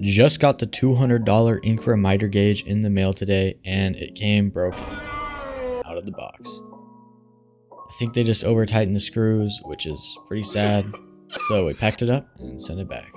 Just got the $200 Incra miter gauge in the mail today and it came broken out of the box. I think they just over tightened the screws, which is pretty sad. So we packed it up and sent it back.